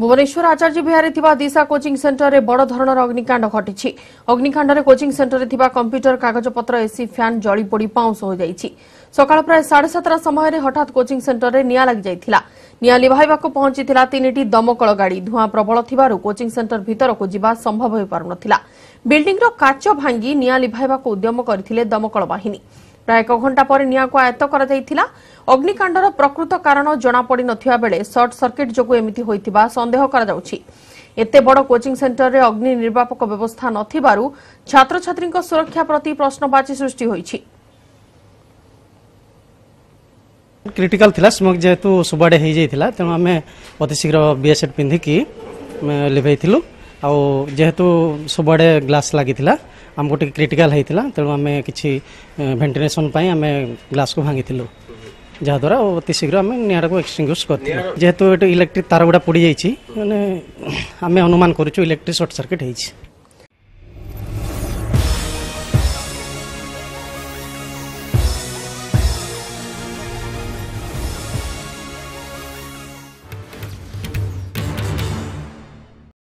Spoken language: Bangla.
ভুবনেশ্বর আচার্য বিহারে থিবা দিশা কোচিং সেন্টরে বড় ধরনের অগ্নিকাণ্ড ঘটিছি অগ্নিকাণ্ডরে কোচিং সেন্টরে থিবা কম্পিউটর কাগজপত্র এসি ফ্যান জলি পড়ি পাউঁশ হয়ে যাইছি সকাল প্রায় সাড়ে সাতটা সময়ের হঠাৎ কোচিং সেন্টরে নিয়া লাগি যাই নিয়া লিভাইবাকু পৌঁছিলা তিনটি দমকল গাড়ি ধূয়া প্রবল থিবারু কোচিং সেন্টর ভিতরক যা সম্ভব হয়ে পারু নথিলা বিল্ডিংর কাচ ভাঙ্গি নিয়া লিভাইবাকু উদ্যম করে দমকল বাহিনী ପ୍ରାୟ ଏକ ଘଣ୍ଟା ପରେ ନିଆଁକୁ ଆୟତ୍ତ କରାଯାଇଥିଲା ଅଗ୍ନିକାଣ୍ଡର ପ୍ରକୃତ କାରଣ ଜଣାପଡ଼ି ନଥିବା ବେଳେ ସର୍ଟ ସର୍କିଟ୍ ଯୋଗୁଁ ଏମିତି ହୋଇଥିବା ସନ୍ଦେହ କରାଯାଉଛି ଏତେ ବଡ଼ କୋଚିଂ ସେଣ୍ଟରରେ ଅଗ୍ନି ନିର୍ବାପକ ବ୍ୟବସ୍ଥା ନଥିବାରୁ ଛାତ୍ରଛାତ୍ରୀଙ୍କ ସୁରକ୍ଷା ପ୍ରତି ପ୍ରଶ୍ନବାଚୀ ସୃଷ୍ଟି ହୋଇଛି କ୍ରିଟିକାଲ ଥିଲା ସ୍ମୋକ୍ ଯେହେତୁ ସବୁଆଡ଼େ ହେଇଯାଇଥିଲା ତେଣୁ ଆମେ ଅତି ଶୀଘ୍ର ବିଏସ୍ଏଡ୍ ପିନ୍ଧିକି ଲିଭେଇଥିଲୁ ଆଉ ଯେହେତୁ ସବୁଆଡ଼େ ଗ୍ଲାସ୍ ଲାଗିଥିଲା ଆମକୁ ଟିକେ କ୍ରିଟିକାଲ୍ ହେଇଥିଲା ତେଣୁ ଆମେ କିଛି ଭେଣ୍ଟିଲେସନ୍ ପାଇଁ ଆମେ ଗ୍ଲାସ୍କୁ ଭାଙ୍ଗିଥିଲୁ ଯାହାଦ୍ୱାରା ଅତି ଶୀଘ୍ର ଆମେ ନିଆଁଟାକୁ ଏକ୍ସଟିଙ୍ଗୁଇସ୍ କରିଥିଲୁ ଯେହେତୁ ଏଠି ଇଲେକ୍ଟ୍ରିକ୍ ତାର ଗୁଡ଼ା ପୋଡ଼ିଯାଇଛି ମାନେ ଆମେ ଅନୁମାନ କରୁଛୁ ଇଲେକ୍ଟ୍ରିକ୍ ସର୍ଟ ସର୍କିଟ୍ ହେଇଛି